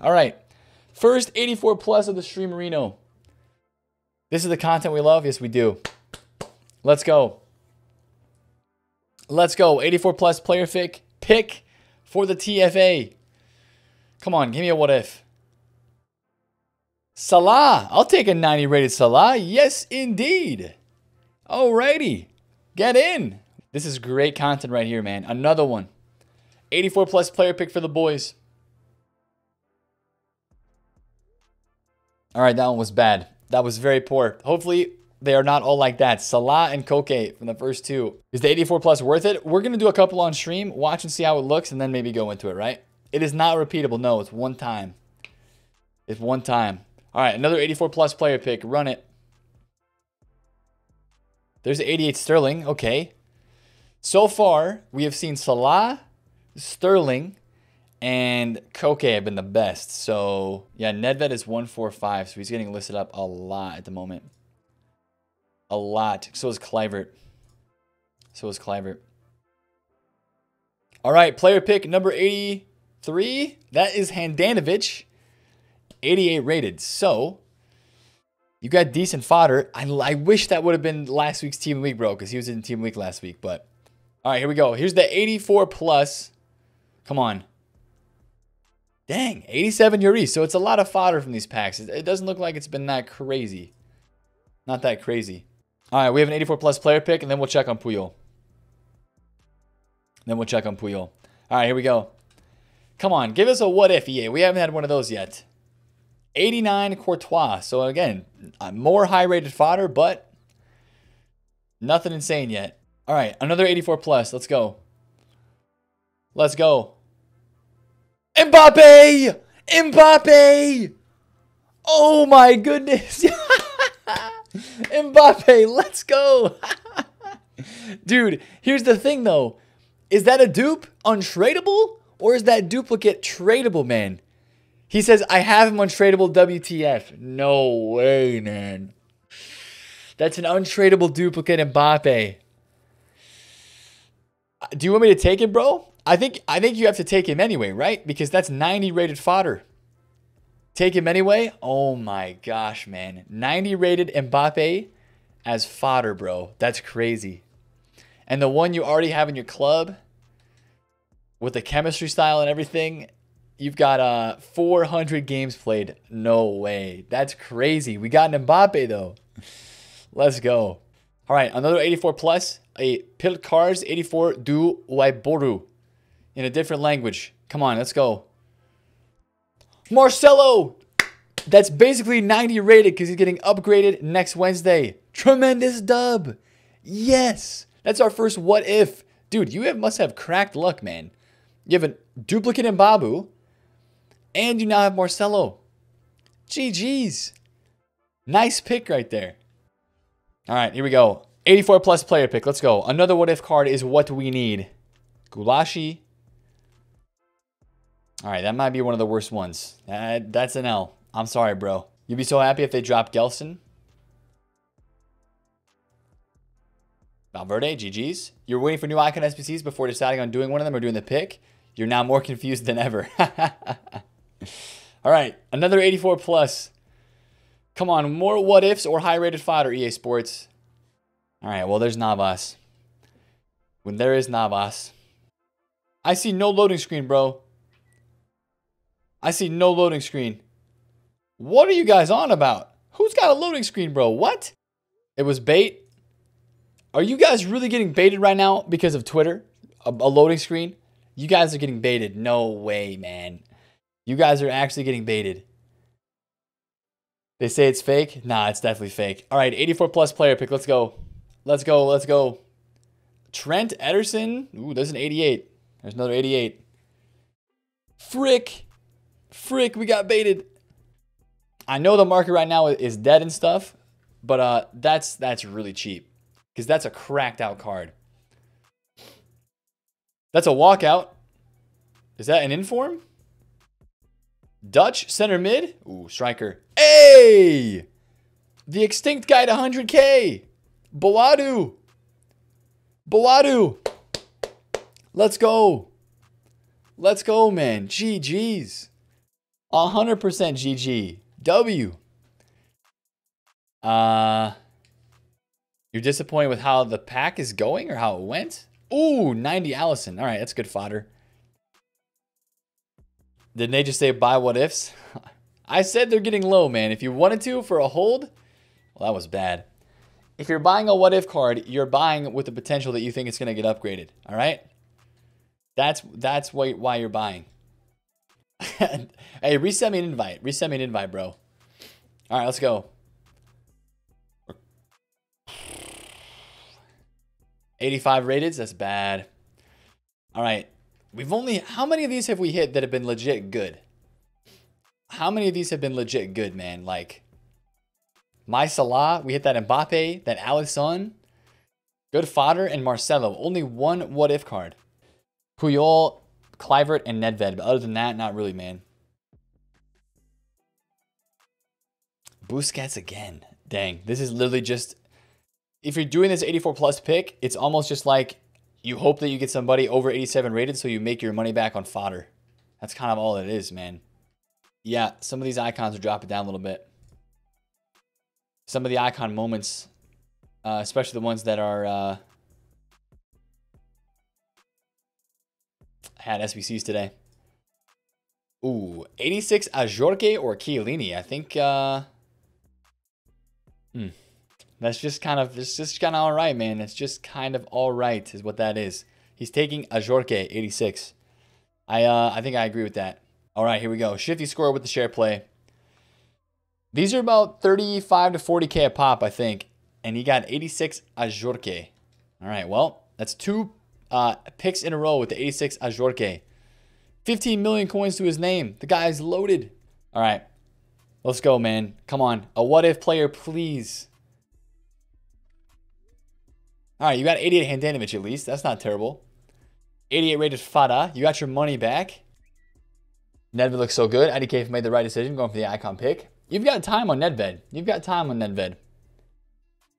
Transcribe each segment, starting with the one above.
All right. First 84 plus of the Stream Marino. This is the content we love. Yes, we do. Let's go. Let's go. 84 plus player pick pick for the TFA. Come on, give me a what if. Salah. I'll take a 90 rated Salah. Yes, indeed. Alrighty. Get in. This is great content right here, man. Another one. 84 plus player pick for the boys. All right, that one was bad. That was very poor. Hopefully, they are not all like that. Salah and Koke from the first two. Is the 84 plus worth it? We're going to do a couple on stream, watch and see how it looks, and then maybe go into it, right? It is not repeatable. No, it's one time. It's one time. All right, another 84 plus player pick. Run it. There's 88 Sterling. Okay. So far, we have seen Salah, Sterling, and Koke have been the best. So, yeah, Nedved is 145, so he's getting listed up a lot at the moment. A lot. So is Kluivert. So is Kluivert. All right, player pick number 83. That is Handanovic. 88 rated. So, you got decent fodder. I, I wish that would have been last week's Team Week, bro, because he was in Team Week last week. But, all right, here we go. Here's the 84 plus. Come on. Dang, 87 Yuri. So it's a lot of fodder from these packs. It doesn't look like it's been that crazy. Not that crazy. All right, we have an 84 plus player pick, and then we'll check on Puyol. Then we'll check on Puyol. All right, here we go. Come on, give us a what if, EA. We haven't had one of those yet. 89 Courtois. So again, more high rated fodder, but nothing insane yet. All right, another 84 plus. Let's go. Let's go. Mbappe! Mbappe! Oh my goodness. Mbappe, let's go. Dude, here's the thing though. Is that a dupe untradeable or is that duplicate tradable, man? He says, I have him untradeable WTF. No way, man. That's an untradeable duplicate Mbappe. Uh, do you want me to take it, bro? I think I think you have to take him anyway, right? Because that's 90 rated fodder. Take him anyway? Oh my gosh, man. 90 rated Mbappe as fodder, bro. That's crazy. And the one you already have in your club with the chemistry style and everything, you've got uh 400 games played. No way. That's crazy. We got an Mbappe though. Let's go. All right, another 84 plus, a Pilcars 84 du Waiboru in a different language. Come on, let's go. Marcelo! That's basically 90 rated because he's getting upgraded next Wednesday. Tremendous dub. Yes. That's our first what if. Dude, you have, must have cracked luck, man. You have a duplicate Mbappe, and you now have Marcelo. GG's. Nice pick right there. All right, here we go. 84 plus player pick. Let's go. Another what if card is what we need. Gulashi, all right, that might be one of the worst ones. That, that's an L. I'm sorry, bro. You'd be so happy if they dropped Gelson. Valverde, GG's. You're waiting for new icon SBCs before deciding on doing one of them or doing the pick. You're now more confused than ever. All right, another 84 plus. Come on, more what ifs or high rated fodder, EA Sports. All right, well, there's Navas. When there is Navas. I see no loading screen, bro. I see no loading screen. What are you guys on about? Who's got a loading screen, bro? What? It was bait? Are you guys really getting baited right now because of Twitter? A, a, loading screen? You guys are getting baited. No way, man. You guys are actually getting baited. They say it's fake? Nah, it's definitely fake. All right, 84 plus player pick. Let's go. Let's go. Let's go. Trent Ederson. Ooh, there's an 88. There's another 88. Frick. Frick, we got baited. I know the market right now is dead and stuff, but uh, that's that's really cheap because that's a cracked out card. That's a walkout. Is that an inform? Dutch center mid. Ooh, striker. Hey, the extinct guy to 100k. Boadu. Boadu. Let's go. Let's go, man. GG's. 100% GG. W. Uh, you're disappointed with how the pack is going or how it went? Ooh, 90 Alisson. All right, that's good fodder. Didn't they just say buy what ifs? I said they're getting low, man. If you wanted to for a hold, well, that was bad. If you're buying a what if card, you're buying with the potential that you think it's going to get upgraded. All right? That's that's why, why you're buying. hey, resend me an invite. Resend me an invite, bro. All right, let's go. 85 rated. That's bad. All right. We've only, how many of these have we hit that have been legit good? How many of these have been legit good, man? Like, my Salah, we hit that Mbappe, that Alisson, good fodder, and Marcelo. Only one what if card. Puyol, Kluivert, and Nedved. But other than that, not really, man. Busquets again. Dang, this is literally just if you're doing this 84 plus pick, it's almost just like you hope that you get somebody over 87 rated so you make your money back on fodder. That's kind of all it is, man. Yeah, some of these icons are dropping down a little bit. Some of the icon moments, uh, especially the ones that are uh, had SBCs today. Ooh, 86 Ajorque or Chiellini. I think. Uh, hmm. That's just kind of it's just kind of all right, man. It's just kind of all right, is what that is. He's taking Ajorque 86. I uh I think I agree with that. All right, here we go. Shifty score with the share play. These are about 35 to 40k a pop, I think, and he got 86 Ajorque. All right, well that's two uh, picks in a row with the 86 Ajorque. 15 million coins to his name. The guy's loaded. All right, let's go, man. Come on, a what if player, please. All right, you got 88 Handanovic at least. That's not terrible. 88 rated fodder. You got your money back. Nedved looks so good. IDK made the right decision going for the icon pick. You've got time on Nedved. You've got time on Nedved.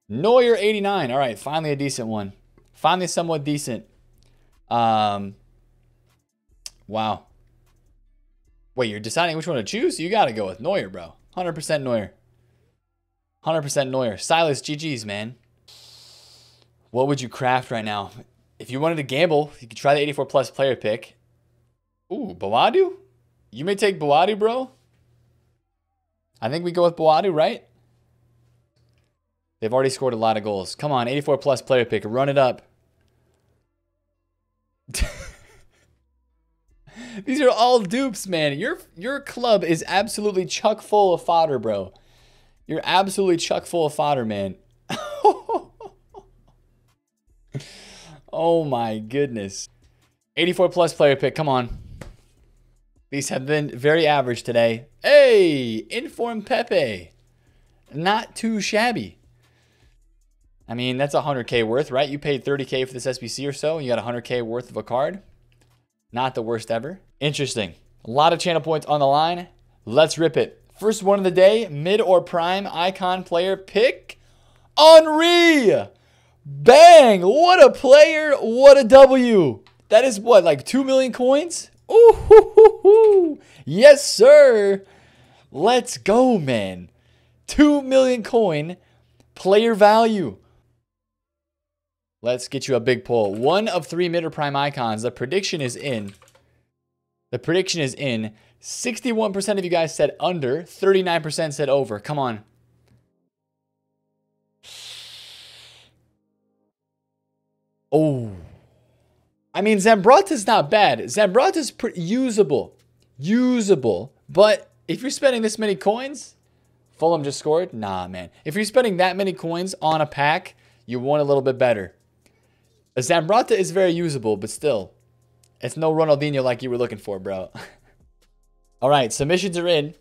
Neuer 89. All right, finally a decent one. Finally somewhat decent. Um, wow. Wait, you're deciding which one to choose? You got to go with Neuer, bro. 100% Neuer. 100% Neuer. Silas, GG's, man. What would you craft right now? If you wanted to gamble, you could try the 84 plus player pick. Ooh, Boadu? You may take Boadu, bro. I think we go with Boadu, right? They've already scored a lot of goals. Come on, 84 plus player pick. Run it up. These are all dupes, man. Your your club is absolutely chuck full of fodder, bro. You're absolutely chuck full of fodder, man. Oh my goodness. 84 plus player pick. Come on. These have been very average today. Hey, Inform Pepe. Not too shabby. I mean, that's 100K worth, right? You paid 30K for this SBC or so, and you got 100K worth of a card. Not the worst ever. Interesting. A lot of channel points on the line. Let's rip it. First one of the day, mid or prime icon player pick. Henri. Bang! What a player! What a W! That is what, like 2 million coins? Ooh, yes, sir. Let's go, man. 2 million coin player value. Let's get you a big pull. One of three mid or prime icons. The prediction is in. The prediction is in. 61% of you guys said under, 39% said over. Come on. Oh. I mean, Zambrotta's not bad. Zambrotta's pretty usable. Usable. But if you're spending this many coins, Fulham just scored? Nah, man. If you're spending that many coins on a pack, you want a little bit better. A Zambrotta is very usable, but still, it's no Ronaldinho like you were looking for, bro. All right, submissions are in.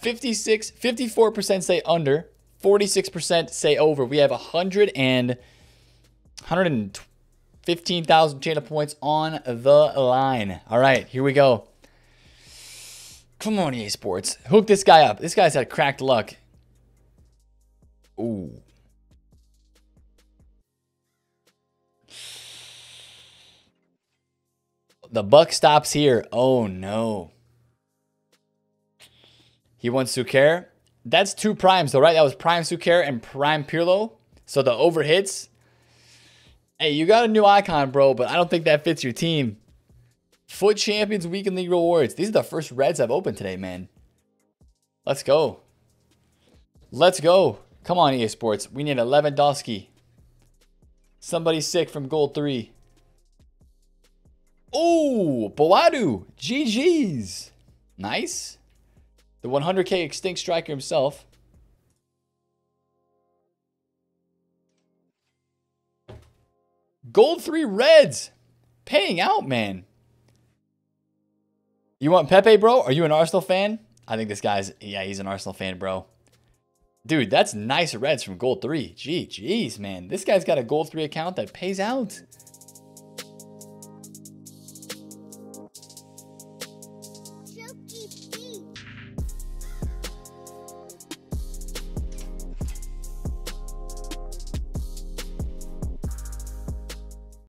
56, 54% say under, 46% say over. We have 100 and 115,000 channel points on the line. All right, here we go. Come on, EA Sports. Hook this guy up. This guy's had cracked luck. Ooh. The buck stops here. Oh, no. He wants Suker. That's two primes though, right? That was prime Suker and prime Pirlo. So the over hits. Hey, you got a new icon, bro, but I don't think that fits your team. FUT Champions Weekend League rewards. These are the first reds I've opened today, man. Let's go. Let's go. Come on, EA Sports. We need a Lewandowski. Somebody sick from gold three. Oh, Boadu. GG's. Nice. The 100k extinct striker himself. Gold three Reds. Paying out, man. You want Pepe, bro? Are you an Arsenal fan? I think this guy's, yeah, he's an Arsenal fan, bro. Dude, that's nice Reds from Gold 3. Gee, jeez, man. This guy's got a Gold 3 account that pays out.